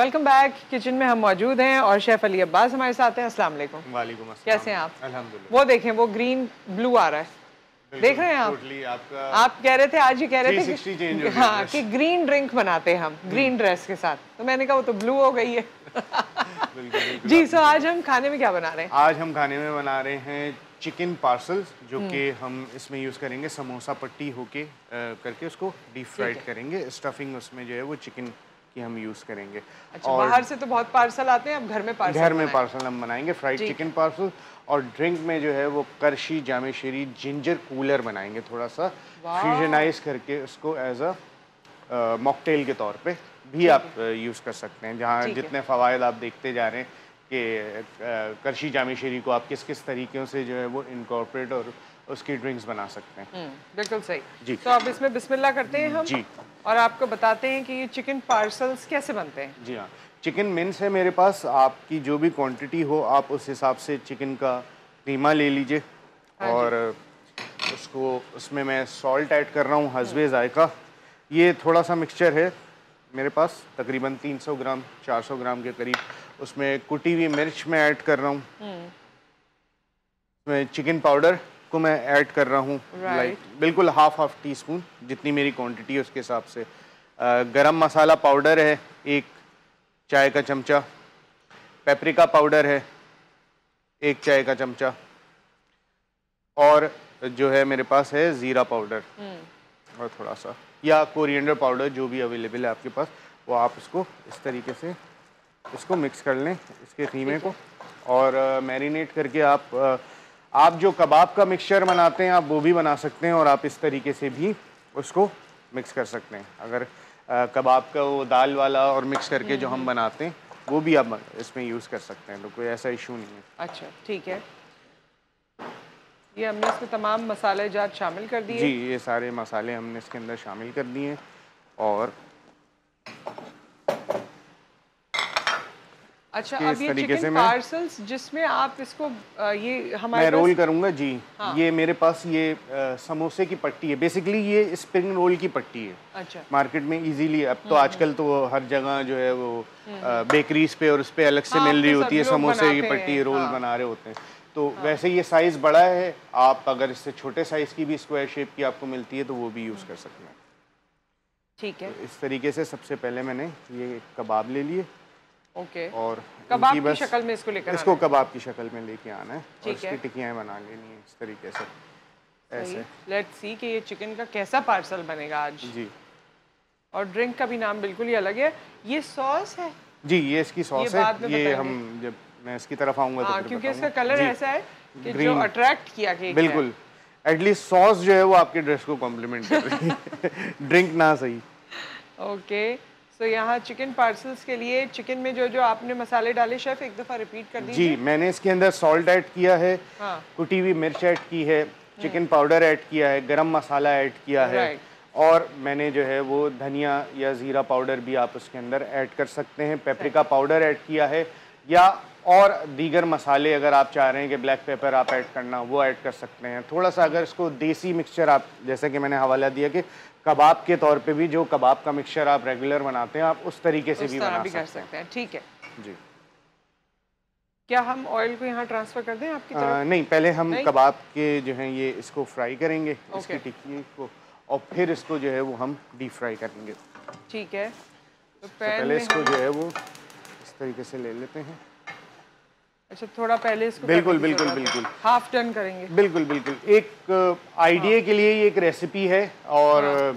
Welcome back kitchen में हम मौजूद हैं और शेफ अली अब्बास हमारे साथ हैं। अस्सलाम वालेकुम। वालेकुम कैसे हैं आप? अल्हम्दुलिल्लाह। वो देखें वो ग्रीन ब्लू आ रहा है। देख रहे हैं आप? टोटली आपका आप कह रहे थे आज ही कह रहे थे कि, हाँ कि ग्रीन ड्रिंक बनाते हैं हम ग्रीन ड्रेस के साथ। तो मैंने कहा वो तो ब्लू हो गई है। जी सो आज हम खाने में क्या बना रहे हैं? आज हम खाने में बना रहे हैं चिकन पार्सल जो हम्म। कि हम इसमें यूज़ करेंगे समोसा पट्टी होके करके उसको डीप फ्राइड करेंगे। स्टफिंग उसमें जो है वो चिकन की हम यूज़ करेंगे। अच्छा और बाहर से तो बहुत पार्सल आते हैं अब घर में पार्सल घर में पार्सल हम बनाएँगे फ्राइड चिकन पार्सल और ड्रिंक में जो है वो करशी जामेश्वरी जिंजर कूलर बनाएँगे थोड़ा सा फ्यूजनाइज करके उसको एज अ मॉकटेल के तौर पे भी आप यूज़ कर सकते हैं जहाँ जितने फ़वाद आप देखते जा रहे हैं कि करशी जामेश्वरी को आप किस किस तरीक़ों से जो है वो इनकॉर्पोरेट और उसकी ड्रिंक्स बना सकते हैं। हम्म, बिल्कुल सही। जी। तो अब इसमें बिस्मिल्लाह करते हैं हम जी। और आपको बताते हैं कि ये चिकन पार्सल्स कैसे बनते हैं। जी हाँ। चिकन मिन्स है मेरे पास। आपकी जो भी क्वांटिटी हो आप उस हिसाब से चिकन का कीमा ले लीजिए। हाँ और उसको उसमें मैं सॉल्ट ऐड कर रहा हूँ हसबे जायका। ये थोड़ा सा मिक्सचर है मेरे पास तकरीबन 300 ग्राम 400 ग्राम के करीब। उसमें कुटी हुई मिर्च मैं ऐड कर रहा हूँ। उसमें चिकन पाउडर को मैं ऐड कर रहा हूँ Right. लाइक बिल्कुल हाफ़ हाफ़ टी स्पून जितनी मेरी क्वांटिटी है उसके हिसाब से। गरम मसाला पाउडर है एक चाय का चमचा। पेपरिका पाउडर है एक चाय का चमचा। और जो है मेरे पास है ज़ीरा पाउडर और थोड़ा सा या कोरिएंडर पाउडर जो भी अवेलेबल है आपके पास वो आप इसको इस तरीके से इसको मिक्स कर लें इसके कीमे को। और मैरिनेट करके आप आप जो कबाब का मिक्सचर बनाते हैं आप वो भी बना सकते हैं और आप इस तरीके से भी उसको मिक्स कर सकते हैं। अगर कबाब का वो दाल वाला और मिक्स करके जो हम बनाते हैं वो भी आप इसमें यूज़ कर सकते हैं तो कोई ऐसा इशू नहीं है। अच्छा ठीक है। ये हमने इसमें तमाम मसाले जात शामिल कर दिए। जी ये सारे मसाले हमने इसके अंदर शामिल कर दिए और अच्छा अब ये तरीके से चिकन मैं- पार्सल्स जिसमें आप इसको ये हमारे मैं रोल करूँगा जी। हाँ। ये मेरे पास ये अ, समोसे की पट्टी है। बेसिकली ये स्प्रिंग रोल की पट्टी है। अच्छा। मार्केट में इजीली अब तो आजकल तो हर जगह जो है वो बेकरीज पे और उस पर अलग से हाँ, मिल रही होती है समोसे की पट्टी रोल हाँ। बना रहे होते हैं। तो वैसे ये साइज़ बड़ा है। आप अगर इससे छोटे साइज़ की भी स्क्वायर शेप की आपको मिलती है तो वो भी यूज़ कर सकते हैं। ठीक है। तो इस तरीके से सबसे पहले मैंने ये कबाब ले लिए। ओके और कबाब की शक्ल में इसको लेकर इसको कबाब की शक्ल में लेके आना है। और इसकी। टिक्कियाँ बना लेनी है इस तरीके से। ऐसे। लेट्स सी कि ये चिकन का कैसा पार्सल बनेगा आज। जी। और ड्रिंक का भी नाम बिल्कुल ही अलग है। ये सॉस है? जी ये इसकी सॉस है। ये हम जब मैं इसकी तरफ़ आऊँगा तो हाँ क्योंकि इसका कलर ऐसा है कि जो अट्रैक्ट किया केक बिल्कुल। एटलीस्ट सॉस जो है वो आपके ड्रेस को कॉम्प्लीमेंट कर रही है। ड्रिंक ना सही। ओके सो यहाँ चिकन पार्सल्स के लिए चिकन में जो जो आपने मसाले डाले शेफ एक दफ़ा रिपीट कर दीजिए। जी मैंने इसके अंदर सॉल्ट ऐड किया है हाँ। कुटी हुई मिर्च ऐड की है चिकन पाउडर ऐड किया है गरम मसाला ऐड किया है और मैंने जो है वो धनिया या ज़ीरा पाउडर भी आप उसके अंदर ऐड कर सकते हैं पेपरिका पाउडर ऐड किया है या और दीगर मसाले अगर आप चाह रहे हैं कि ब्लैक पेपर आप ऐड करना वो ऐड कर सकते हैं। थोड़ा सा अगर इसको देसी मिक्सचर आप जैसे कि मैंने हवाला दिया कि कबाब के तौर पे भी जो कबाब का मिक्सचर आप रेगुलर बनाते हैं आप उस तरीके से उस भी बना भी कर सकते हैं। ठीक है। जी। क्या हम ऑयल को यहाँ ट्रांसफ़र कर दें आपकी आ, तरफ़? नहीं पहले हम नहीं? कबाब के जो है ये इसको फ्राई करेंगे इसकी. टिक्की को और फिर इसको जो है वो हम डीप फ्राई करेंगे। तो ठीक है। तो पैन पहले इसको जो है वो इस तरीके से ले लेते हैं। अच्छा थोड़ा पहले इसको बिल्कुल, बिल्कुल, बिल्कुल। हाफ़ डन करेंगे। बिल्कुल बिल्कुल। एक आइडिया हाँ। के लिए ये एक रेसिपी है और हाँ।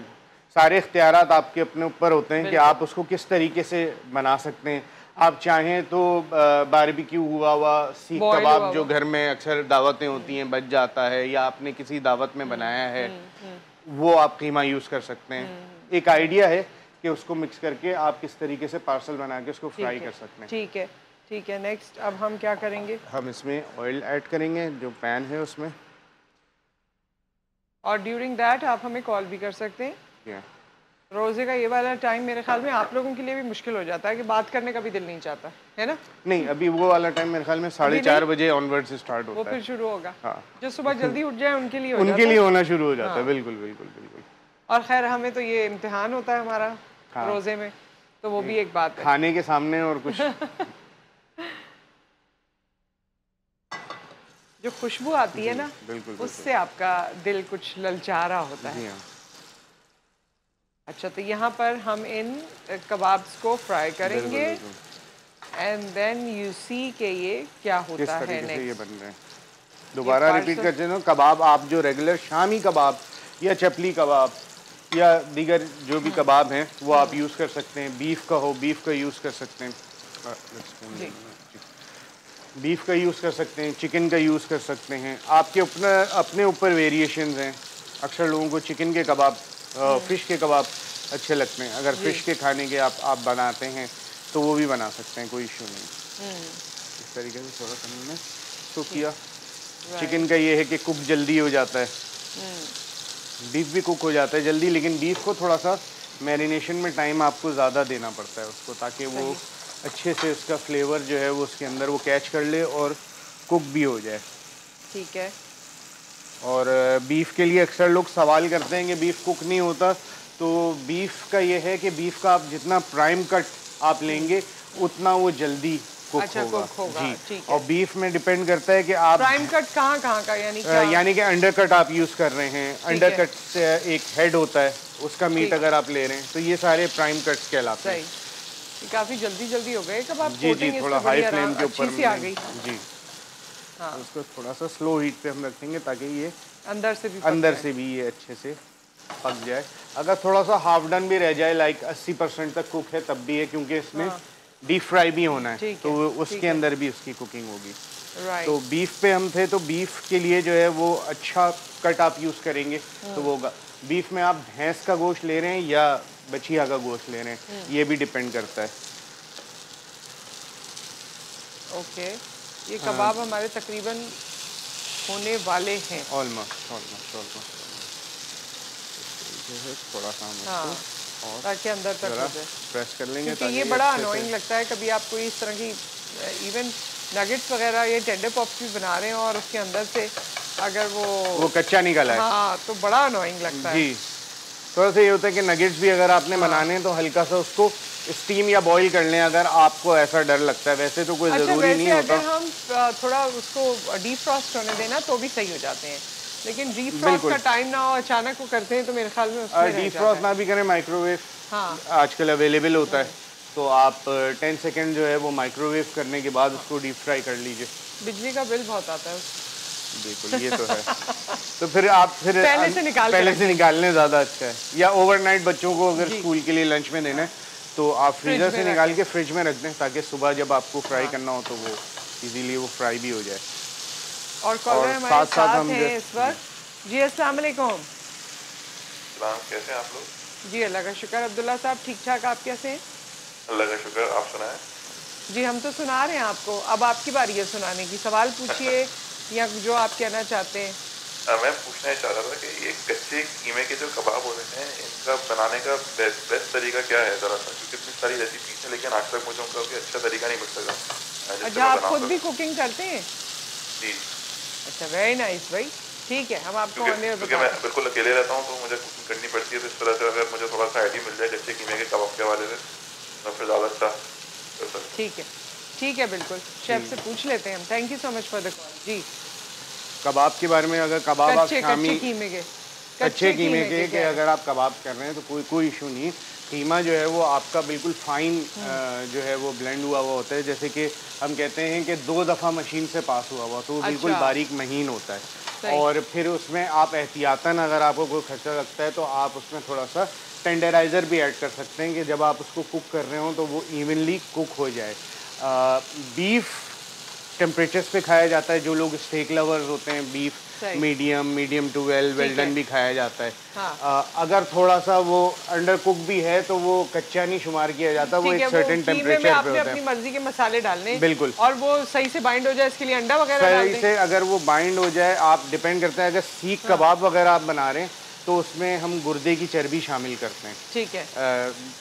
सारे इख्तियार आपके अपने ऊपर होते हैं कि आप उसको किस तरीके से बना सकते हैं। आप चाहें तो बारबेक्यू हुआ हुआ सीख कबाब जो घर में अक्सर दावतें होती हैं बच जाता है या आपने किसी दावत में बनाया है हम्म, वो आप कीमा यूज़ कर सकते हैं। एक आइडिया है कि उसको मिक्स करके आप किस तरीके से पार्सल बना के उसको फ्राई कर सकते हैं। ठीक है। ठीक है नेक्स्ट अब हम क्या करेंगे? हम इसमें ऑयल ऐड करेंगे जो पैन है उसमें। और ड्यूरिंग दैट आप हमें कॉल भी कर सकते हैं। Yeah. रोज़े का ये वाला टाइम मेरे ख्याल में आप लोगों के लिए भी मुश्किल हो जाता है कि बात करने का भी दिल नहीं चाहता है ना? नहीं अभी वो वाला टाइम मेरे ख्याल में साढ़े चार बजे ऑनवर्ड से स्टार्ट होता वो होता फिर शुरू होगा। हाँ। जो सुबह जल्दी उठ जाए उनके लिए उनके लिए होना शुरू हो जाता है। बिल्कुल बिल्कुल बिल्कुल। और खैर हमें तो ये इम्तिहान होता है हमारा हाँ। रोज़े में तो वो भी एक बात है। खाने के सामने और कुछ। जो खुशबू आती है ना बिल्कुल उससे आपका दिल कुछ ललचा रहा होता है। हाँ। अच्छा तो यहाँ पर हम इन कबाब्स को फ्राई करेंगे। एंड देन यू सी के ये क्या होता है ये बन रहे हैं। दोबारा रिपीट करते हैं कबाब आप जो रेगुलर शामी कबाब या चपली कबाब या दीगर जो भी कबाब हैं वो आप यूज़ कर सकते हैं। बीफ का हो बीफ का यूज़ कर सकते हैं। बीफ का यूज़ कर सकते हैं चिकन का यूज़ कर सकते हैं। आपके अपना अपने ऊपर वेरिएशन हैं। अक्सर लोगों को चिकन के कबाब फ़िश के कबाब अच्छे लगते हैं। अगर फ़िश के खाने के आप आप बनाते हैं तो वो भी बना सकते हैं कोई इशू नहीं। इस तरीके से थोड़ा सा मैंने तो किया। चिकन का ये है कि कुक जल्दी हो जाता है। बीफ भी कुक हो जाता है जल्दी लेकिन बीफ को थोड़ा सा मैरिनेशन में टाइम आपको ज़्यादा देना पड़ता है उसको ताकि वो अच्छे से उसका फ्लेवर जो है वो उसके अंदर वो कैच कर ले और कुक भी हो जाए। ठीक है। और बीफ के लिए अक्सर लोग सवाल करते हैं कि बीफ कुक नहीं होता तो बीफ का ये है कि बीफ का आप जितना प्राइम कट आप लेंगे उतना वो जल्दी कुक अच्छा, होगा cook होगा, जी। और बीफ में डिपेंड करता है कि आप प्राइम कट कहाँ कहाँ का यानी क्या? यानी कि अंडर कट आप यूज़ कर रहे हैं। अंडर कट से एक हेड होता है उसका मीट अगर आप ले रहे हैं तो ये सारे प्राइम कट्स कहलाते हैं। काफ़ी जल्दी जल्दी हो गए। कब आप जी जी थोड़ा हाई फ्लेम के ऊपर आ गई। जी। हाँ। तो उसको थोड़ा सा स्लो हीट पे हम रखेंगे ताकि ये अंदर से भी अंदर से भी ये अच्छे से पक जाए। अगर थोड़ा सा हाफ़ डन भी रह जाए लाइक 80 परसेंट तक कुक है तब भी है क्योंकि इसमें डीप फ्राई भी होना है। तो है, उसके अंदर भी उसकी कुकिंग होगी। तो बीफ पे हम थे तो बीफ के लिए जो है वो अच्छा कट आप यूज़ करेंगे। तो वो बीफ में आप भैंस का गोश्त ले रहे हैं या बछिया का गोश्त ले रहे हैं ये भी डिपेंड करता है। ओके। ये हाँ। कबाब हमारे तकरीबन होने वाले हैं। ऑलमोस्ट ऑलमोस्ट ऑलमोस्ट थोड़ा सा हाँ। और ताकि अंदर तक हो प्रेस कर लेंगे क्योंकि ताकि ये बड़ा अनोइंग लगता है कभी आप कोई इस तरह की इवन नगेट्स वगैरह ये टेंडर पॉप्स भी बना रहे हैं और उसके अंदर से अगर वो वो कच्चा निकला है। हाँ तो बड़ा अनोइंग लगता है। जी। थोड़ा सा ये होता है कि नगेट्स भी अगर आपने हाँ। बनाने हैं तो हल्का सा उसको स्टीम या बॉईल कर लें अगर आपको ऐसा डर लगता है। वैसे तो कोई अच्छा ज़रूरी नहीं होता। अगर हम थोड़ा उसको डीप फ्रॉस्ट होने देना तो भी सही हो जाते हैं। लेकिन डीप फ्रॉस्ट का टाइम ना हो अचानक वो करते हैं तो मेरे ख्याल में डीप फ्रॉस्ट ना भी करें माइक्रोवेव हाँ। आजकल अवेलेबल होता है। तो आप टेन सेकेंड जो है वो माइक्रोवेव करने के बाद उसको डीप फ्राई कर लीजिए। बिजली का बिल बहुत आता है। बिल्कुल ये तो है। तो फिर आप फिर पहले से निकाल पहले से निकालने ज़्यादा अच्छा है। या ओवरनाइट बच्चों को अगर स्कूल के लिए लंच में देना है तो आप फ्रीजर से निकाल के फ्रिज में रख दें ताकि सुबह जब आपको फ्राई हाँ। करना हो तो वो इजीली वो फ्राई भी हो जाए। और कॉलर और हमारे साथ-साथ साथ हम हैं इस वक्त। जी अस्सलाम वालेकुम। सलाम कैसे हैं आप लोग? जी अल्लाह का शुक्र अब्दुल्ला साहब ठीक ठाक आप कैसे हैं? अल्लाह का शुक्र आप सुनाएँ? जी हम तो सुना रहे हैं आपको। अब आपकी बारी है सुनाने की। सवाल पूछिए या जो आप कहना चाहते हैं? आ, मैं पूछना ही चाह रहा था कि ये कच्चे कीमे के जो कबाब होते हैं इनका बनाने का बेस्ट बेस्ट तरीका क्या है ज़रा सा? क्योंकि इतनी सारी रेसिपीज़ हैं लेकिन आज तक मुझे उनका कोई अच्छा तरीका नहीं मिल सका। अच्छा आप खुद भी कुकिंग करते हैं? जी। अच्छा वेरी नाइस भाई। ठीक है हम आपको क्योंकि मैं बिल्कुल अकेले रहता हूँ तो मुझे कुकिंग करनी पड़ती है तो इस तरह से अगर मुझे थोड़ा सा आइडिया मिल जाए कच्चे कीमे के कबाब के हवाले से मैं फिर ज़्यादा अच्छा कर सकता ठीक है। ठीक है बिल्कुल। शेफ से पूछ लेते हैं हम। Thank you so much for the call जी। कबाब के बारे में अगर कबाब आप शामी कीमे के। कच्चे कीमे के कि अगर आप कबाब कर रहे हैं तो कोई कोई इशू नहीं। कीमा जो है वो आपका बिल्कुल फाइन जो है वो ब्लेंड हुआ हुआ होता है। जैसे कि हम कहते हैं कि दो दफ़ा मशीन से पास हुआ हुआ तो वो बिल्कुल अच्छा। बारीक महीन होता है। और फिर उसमें आप एहतियातन अगर आपको कोई खर्चा लगता है तो आप उसमें थोड़ा सा टेंडराइज़र भी ऐड कर सकते हैं कि जब आप उसको कुक कर रहे हो तो वो इवनली कुक हो जाए। बीफ टेम्परेचर्स पे खाया जाता है जो लोग स्टेक लवर्स होते हैं beef medium medium to well well done भी खाया जाता है हाँ। अ, अगर थोड़ा सा वो अंडर कुक भी है तो वो कच्चा नहीं शुमार किया जाता वो है एक सर्टेन टेम्परेचर पे होता अपनी है मर्ज़ी के मसाले डालने बिल्कुल। और वो सही से बाइंड हो जाए इसके लिए अंडा वगैरह सही से अगर वो बाइंड हो जाए आप डिपेंड करता है अगर सीख हाँ। कबाब वगैरह आप बना रहे हैं तो उसमें हम गुर्दे की चर्बी शामिल करते हैं। ठीक है।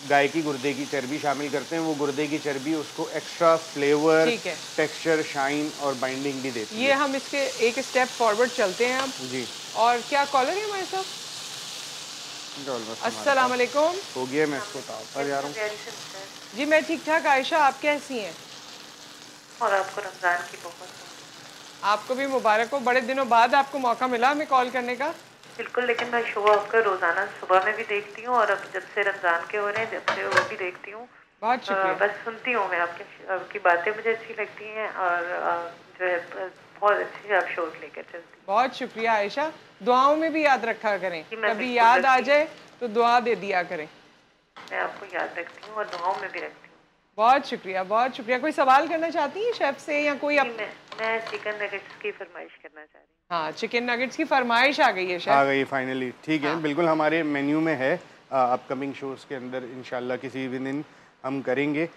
गाय की गुर्दे की चर्बी शामिल करते हैं। वो गुर्दे की चर्बी उसको एक्स्ट्रा फ्लेवर ठीक टेक्सचर शाइन और बाइंडिंग भी देती ये हम इसके एक स्टेप फॉरवर्ड चलते हैं अब। है जी। और क्या कॉलर है हमारे साथ? अस्सलाम वालेकुम हो गया मैं इसको पर जा रहा हूँ जी मैं ठीक ठाक आयशा आप कैसी हैं? और आपको रमज़ान की बहुत बहुत आपको भी मुबारक हो। बड़े दिनों बाद आपको मौका मिला हमें कॉल करने का। बिल्कुल लेकिन मैं शो आपका रोज़ाना सुबह में भी देखती हूँ और अब जब से रमज़ान के हो रहे हैं जब से वो भी देखती हूँ बहुत शुक्रिया। बस सुनती हूँ मैं आपके आपकी बातें मुझे अच्छी लगती हैं और जो है बहुत अच्छी आप शोज़ लेकर चलती हैं। बहुत शुक्रिया आयशा। दुआओं में भी याद रखा करें। कभी याद आ जाए तो दुआ दे दिया करें। मैं आपको याद रखती हूँ और दुआओं में भी रखती हूँ। बहुत शुक्रिया बहुत शुक्रिया। कोई सवाल करना चाहती हैं शेफ से या कोई जी, अप... मैं चिकन नगेट्स की फरमाइश करना चाह रही हूँ। हाँ चिकन नगेट्स की फरमाइश आ गई है आ गई फाइनली ठीक हाँ। है। बिल्कुल हमारे मेन्यू में है अपकमिंग शोज़ के अंदर इंशाल्लाह किसी भी दिन हम करेंगे।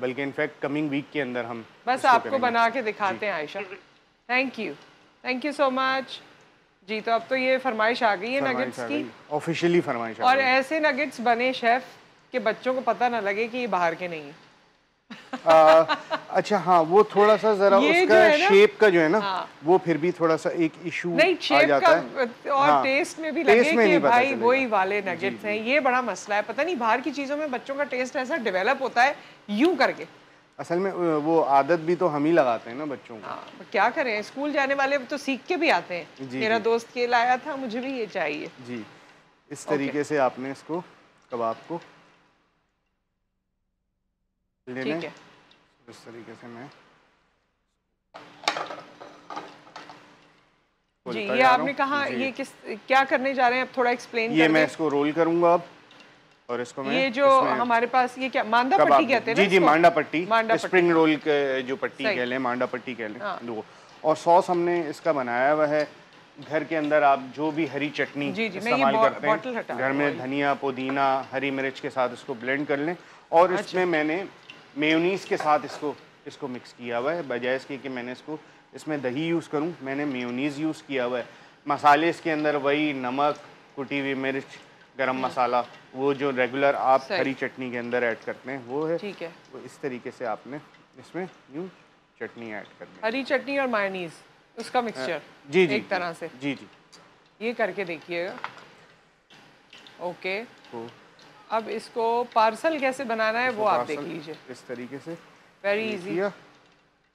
बल्कि इनफैक्ट कमिंग वीक के अंदर हम बस आपको बना के दिखाते हैं Ayesha. Thank you thank you so much जी तो अब तो ये फरमाइश आ गई है नगेट्स की। ऑफिशियली फरमाइश और ऐसे नगेट्स बने शेफ कि बच्चों को पता ना लगे कि ये बाहर के नहीं है। आ, अच्छा हाँ वो थोड़ा सा जरा उसका शेप का जो है ना हाँ। वो फिर भी थोड़ा सा एक इशू नहीं आ शेप जाता का है। और हाँ, टेस्ट में भी टेस्ट लगे में कि भाई वही वाले नगेट्स हैं ये बड़ा मसला है। पता नहीं बाहर की चीज़ों में बच्चों का टेस्ट ऐसा डेवलप होता है यूँ करके। असल में वो आदत भी तो हम ही लगाते हैं ना बच्चों को। हाँ क्या करें स्कूल जाने वाले तो सीख के भी आते हैं। मेरा दोस्त ये लाया था मुझे भी ये चाहिए। जी इस तरीके से आपने इसको कबाब को लेना? ठीक है। इस तरीके से मैं जी ये आपने कहा ये किस क्या करने जा रहे हैं? आप थोड़ा एक्सप्लेन ये मैं इसको रोल करूँगा अब और इसको मैं ये जो हमारे पास ये क्या मांदा पट्टी कहते हैं जी जी मांडा पट्टी। मांडा स्प्रिंग रोल के जो पट्टी कह लें मांडा पट्टी कह लें। हाँ। दो। और सॉस हमने इसका बनाया हुआ है। घर के अंदर आप जो भी हरी चटनी इस्तेमाल करते हैं घर में धनिया पुदीना हरी मिर्च के साथ इसको ब्लेंड कर लें। और अच्छा। इसमें मैंने मेयोनीज के साथ इसको इसको मिक्स किया हुआ है। बजाय इसके कि मैंने इसको इसमें दही यूज़ करूँ मैंने मेयोनीज यूज़ किया हुआ है। मसाले इसके अंदर वही नमक कुटी हुई मिर्च गरम मसाला वो जो रेगुलर आप हरी चटनी के अंदर ऐड करते हैं वो है। ठीक है। तो इस तरीके से आपने इसमें यूँ चटनी ऐड करनी हरी चटनी और मायोनीज उसका मिक्सचर जी जी एक तरह से। जी जी। ये करके देखिएगा। ओके तो अब इसको पार्सल कैसे बनाना है वो आप देख लीजिए। इस तरीके से वेरी इजी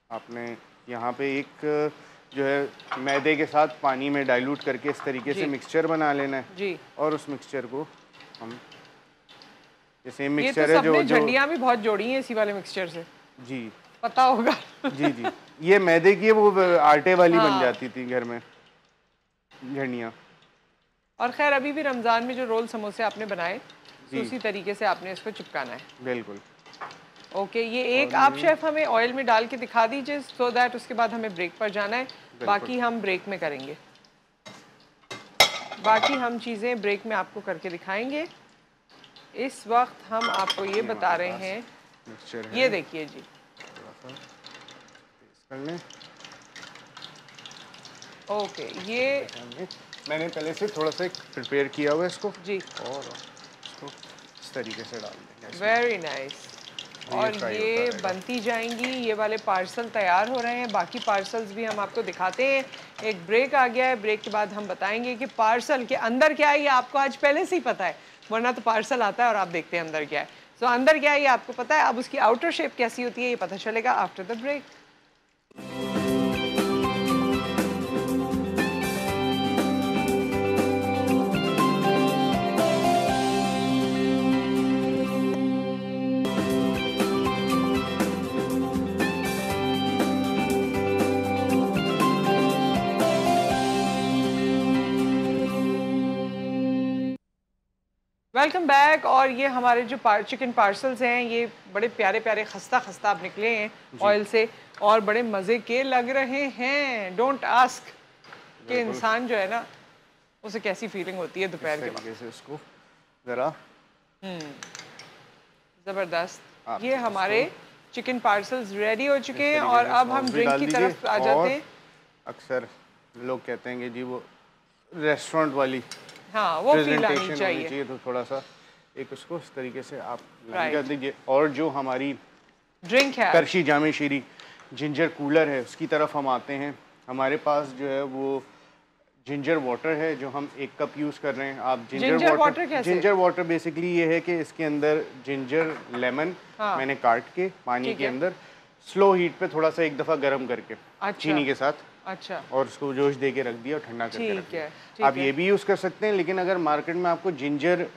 आपने यहाँ पे एक जो है मैदे के साथ पानी में डाइल्यूट करके इस तरीके से मिक्सचर बना लेना है। जी। और उस मिक्सचर को हम ये सेम ये तो मिक्सचर है जो झंडियाँ भी बहुत जोड़ी हैं इसी वाले मिक्सचर से। जी। पता होगा। जी जी। ये मैदे की वो आटे वाली बन हाँ। जाती थी घर में झंडियाँ। और खैर अभी भी रमज़ान में जो रोल समोसे आपने बनाए तो उसी तरीके से आपने इसको चिपकाना है। बिल्कुल। ओके ये एक आप शेफ हमें ऑयल में डाल के दिखा दीजिए सो दैट उसके बाद हमें ब्रेक पर जाना है। बाकी हम ब्रेक में करेंगे। बाकी हम चीज़ें ब्रेक में आपको करके दिखाएँगे। इस वक्त हम आपको ये बता रहे हैं। है। ये देखिए जी। ओके ये मैंने पहले से थोड़ा सा प्रिपेयर किया हुआ है इसको। जी। और इस तरीके से डाल देंगे वेरी नाइस और ये बनती जाएँगी। ये वाले पार्सल तैयार हो रहे हैं। बाकी पार्सल्स भी हम आपको दिखाते हैं। एक ब्रेक आ गया है। ब्रेक के बाद हम बताएँगे कि पार्सल के अंदर क्या है ये आपको आज पहले से ही पता है। वरना तो पार्सल आता है और आप देखते हैं अंदर क्या है। सो अंदर क्या है ये आपको पता है। अब उसकी आउटर शेप कैसी होती है ये पता चलेगा after the break welcome back और ये हमारे जो पार, चिकन पार्सल्स हैं ये बड़े प्यारे प्यारे खस्ता खस्ता अब निकले हैं ऑयल से और बड़े मज़े के लग रहे हैं। डोंट आस्क कि इंसान जो है ना उसे कैसी फीलिंग होती है दोपहर के तरीके ज़रा ज़बरदस्त। ये हमारे चिकन पार्सल्स रेडी हो चुके हैं और अब हम ड्रिंक की तरफ़ आ जाते हैं। अक्सर लोग कहते हैं कि जी वो रेस्टोरेंट वाली हाँ वो प्रेजेंटेशन चाहिए। चाहिए तो थोड़ा सा एक उसको इस तरीके से आप Right. कर दीजिए और जो हमारी ड्रिंक है। करशी जामे शीरी जिंजर कूलर है उसकी तरफ़ हम आते हैं। हमारे पास जो है वो जिंजर वाटर है जो हम एक कप यूज़ कर रहे हैं। आप ginger water ginger water basically ये है कि इसके अंदर जिंजर लेमन हाँ। मैंने काट के पानी के अंदर स्लो हीट पे थोड़ा सा एक दफ़ा गर्म करके अच्छा। चीनी के साथ। अच्छा और उसको जोश दे के रख दिया और ठंडा करके रख ठीक दिया है, आप है। ये भी यूज़ कर सकते हैं लेकिन अगर मार्केट में आपको जिंजर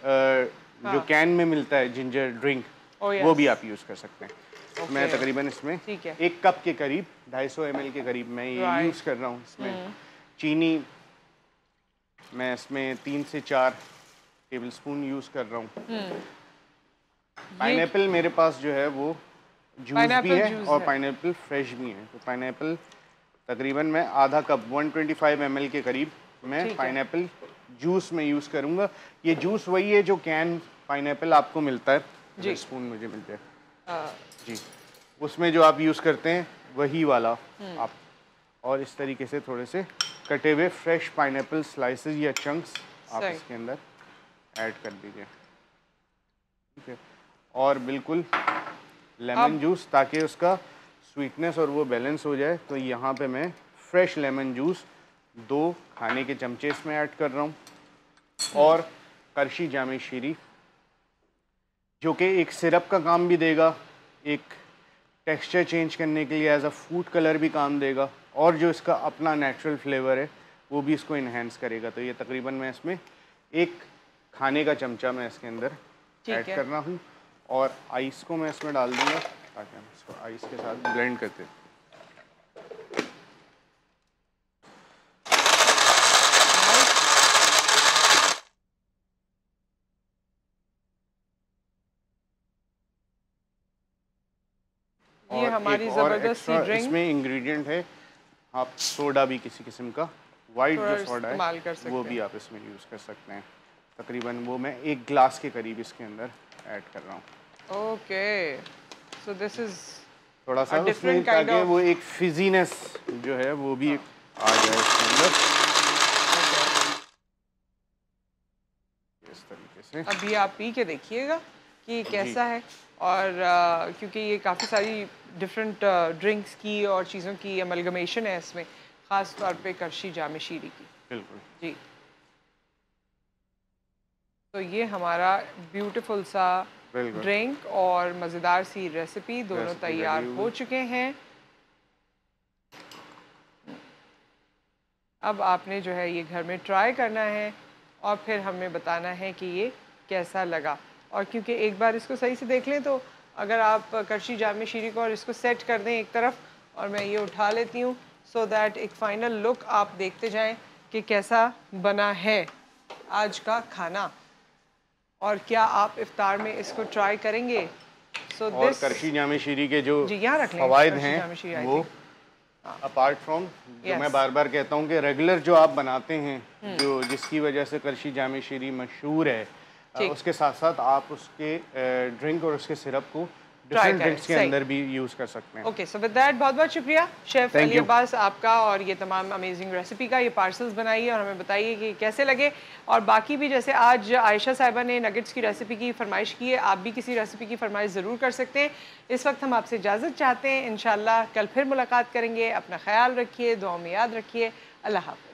जो कैन में मिलता है जिंजर ड्रिंक हाँ। Oh. वो भी आप यूज़ कर सकते हैं Okay. मैं तकरीबन इसमें एक कप के करीब 250 सौ के करीब मैं ये Right. यूज़ कर रहा हूँ इसमें हम्म। चीनी मैं इसमें तीन से चार टेबल स्पून यूज़ कर रहा हूँ हम्म। पाइनएप्पल मेरे पास जो है वो जूस भी है और है। पाइनएप्पल फ्रेश भी है तो पाइनएप्पल तकरीबन मैं आधा कप 125 ml के करीब मैं पाइन। जूस में यूज़ करूँगा। ये जूस वही है जो कैन पाइनएप्पल आपको मिलता है। जी। स्पून मुझे मिलते हैं। आ, जी। उसमें जो आप यूज़ करते हैं वही वाला हम्म। आप और इस तरीके से थोड़े से कटे हुए फ्रेश पाइनएप्पल स्लाइसेस या चंक्स आप इसके अंदर ऐड कर दीजिए। ठीक है। और बिल्कुल लेमन जूस ताकि उसका स्वीटनेस और वो बैलेंस हो जाए तो यहाँ पे मैं फ्रेश लेमन जूस दो खाने के चमचे इसमें ऐड कर रहा हूँ और करशी जामे शीरी जो कि एक सिरप का काम भी देगा एक टेक्सचर चेंज करने के लिए एज अ फ़ूड कलर भी काम देगा और जो इसका अपना नेचुरल फ्लेवर है वो भी इसको इन्हेंस करेगा तो ये तकरीबन मैं इसमें एक खाने का चमचा मैं इसके अंदर ऐड। कर रहा हूँ और आइस को मैं इसमें डाल दूँगा ताकि हम इसको आइस के साथ ब्लेंड करते हैं। ये हमारी ज़बरदस्त सी ड्रिंक इसमें इंग्रेडिएंट है। आप सोडा भी किसी किस्म का वाइट जो सोडा है वो भी आप इसमें यूज़ कर सकते हैं। तकरीबन वो मैं एक ग्लास के करीब इसके अंदर ऐड कर रहा हूँ। ओके सो दिस इज़ थोड़ा सा उसमें kind of- वो एक फिजीनेस जो है वो भी आ जाए इसके अंदर। इस तरीके से। अभी आप पी के देखिएगा कि कैसा है और आ, क्योंकि ये काफ़ी सारी डिफरेंट ड्रिंक्स की और चीज़ों की अमलगमेशन है इसमें ख़ास तौर पे करशी जाम शीरी की। बिल्कुल। जी। तो ये हमारा ब्यूटीफुल सा। ड्रिंक और मज़ेदार सी रेसिपी दोनों तैयार हो चुके हैं। अब आपने जो है ये घर में ट्राई करना है और फिर हमें बताना है कि ये कैसा लगा। और क्योंकि एक बार इसको सही से देख लें तो अगर आप करशी जामे शीरी को और इसको सेट कर दें एक तरफ़ और मैं ये उठा लेती हूँ सो दैट एक फाइनल लुक आप देखते जाएँ कि कैसा बना है आज का खाना। और क्या आप इफ्तार में इसको ट्राई करेंगे? सो और करशी जामे शीरी के जो फवायद हैं वो अपार्ट फ्रॉम जो Yes. मैं बार बार कहता हूँ कि रेगुलर जो आप बनाते हैं जो जिसकी वजह से करशी जामे शीरी मशहूर है उसके साथ साथ आप उसके ड्रिंक और उसके सिरप को डिफरेंट ड्रिंक्स के अंदर भी यूज़ कर सकते हैं। ओके सो विद दैट बहुत बहुत शुक्रिया। शेफ अली. अब्बास आपका और ये तमाम अमेजिंग रेसिपी का ये पार्सल्स बनाइए और हमें बताइए कि कैसे लगे। और बाकी भी जैसे आज आयशा साहिबा ने नगेट्स की रेसिपी की फरमाइश की है आप भी किसी रेसिपी की फरमाइश ज़रूर कर सकते हैं। इस वक्त हम आपसे इजाज़त चाहते हैं। इन कल फिर मुलाकात करेंगे। अपना ख्याल रखिए दुआ में याद रखिए। अल्लाह हाफ़िज़।